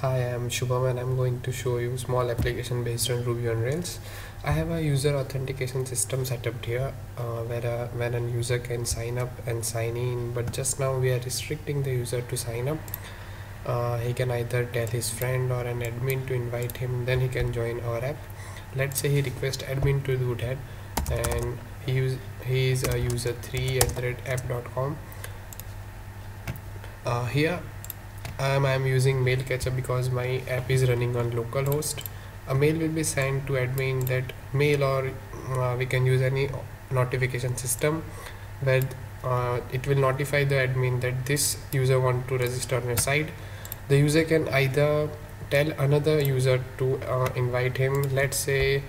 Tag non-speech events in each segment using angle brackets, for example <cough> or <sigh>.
Hi, I'm Shubham and I'm going to show you a small application based on Ruby on Rails. I have a user authentication system set up here uh, where, a, where a user can sign up and sign in but just now we are restricting the user to sign up. Uh, he can either tell his friend or an admin to invite him then he can join our app. Let's say he requests admin to do that and he, use, he is a user 3 at the app.com. Uh, here um, I'm using mail catcher because my app is running on localhost. A mail will be sent to admin that mail or uh, we can use any notification system where uh, it will notify the admin that this user want to register on your site. The user can either tell another user to uh, invite him. Let's say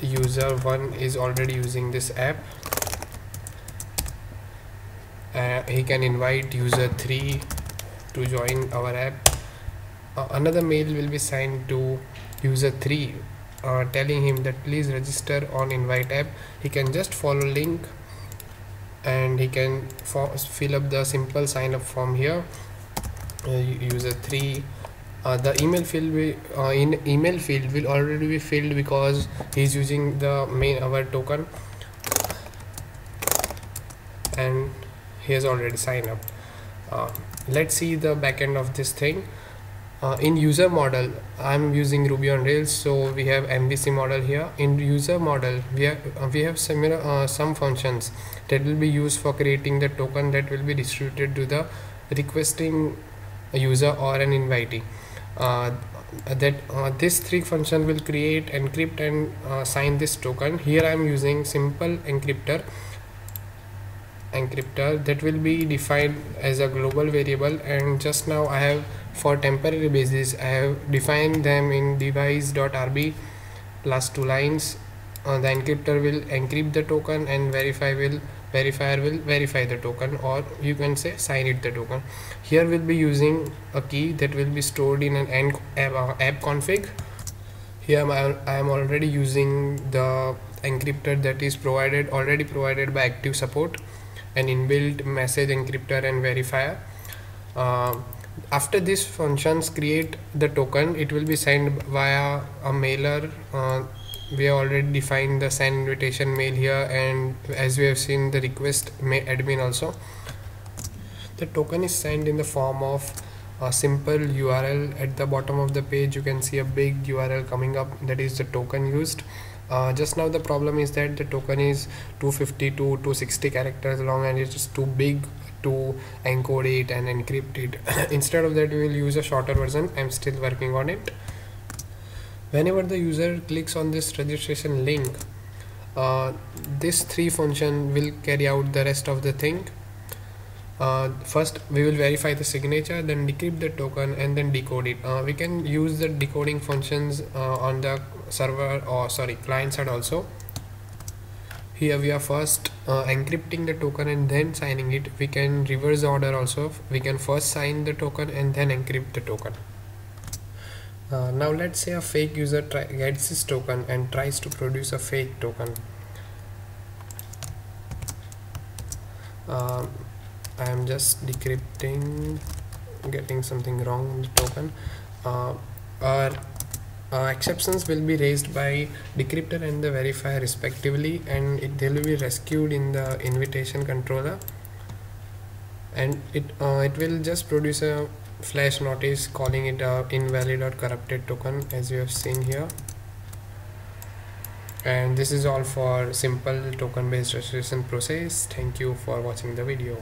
user 1 is already using this app. Uh, he can invite user 3 to join our app. Uh, another mail will be sent to user 3 uh, telling him that please register on invite app. He can just follow link and he can fill up the simple sign up form here. Uh, user 3 uh, the email field will, uh, in email field will already be filled because he's using the main our token. And he has already signed up uh, let's see the backend of this thing. Uh, in user model I'm using Ruby on Rails so we have MVC model here. In user model we have uh, we have similar uh, some functions that will be used for creating the token that will be distributed to the requesting user or an invitee. Uh, that uh, this three function will create encrypt and uh, sign this token. Here I am using simple encryptor encryptor that will be defined as a global variable. And just now I have for temporary basis I have defined them in devise.rb plus two lines. Uh, the encryptor will encrypt the token and verify will verifier will verify the token or you can say sign it the token. Here we'll be using a key that will be stored in an uh, app config. Here I am already using the encryptor that is provided already provided by active support an inbuilt message encryptor and verifier. Uh, after these functions create the token it will be sent via a mailer. Uh, we have already defined the send invitation mail here and as we have seen the request may admin also. The token is sent in the form of a simple url at the bottom of the page you can see a big url coming up. That is the token used uh, just now the problem is that the token is 250 to 260 characters long and it is too big to encode it and encrypt it. <coughs> Instead of that we will use a shorter version. I'm still working on it. Whenever the user clicks on this registration link uh, this three function will carry out the rest of the thing. Uh, first we will verify the signature then decrypt the token and then decode it. Uh, we can use the decoding functions uh, on the server or sorry client side also. Here we are first uh, encrypting the token and then signing it. We can reverse order also. We can first sign the token and then encrypt the token. Uh, now let's say a fake user gets this token and tries to produce a fake token. Uh, I am just decrypting getting something wrong in the token. Uh, our uh, exceptions will be raised by decryptor and the verifier respectively and it, will be rescued in the invitation controller. And it uh, it will just produce a flash notice calling it a invalid or corrupted token as you have seen here. And this is all for simple token based registration process. Thank you for watching the video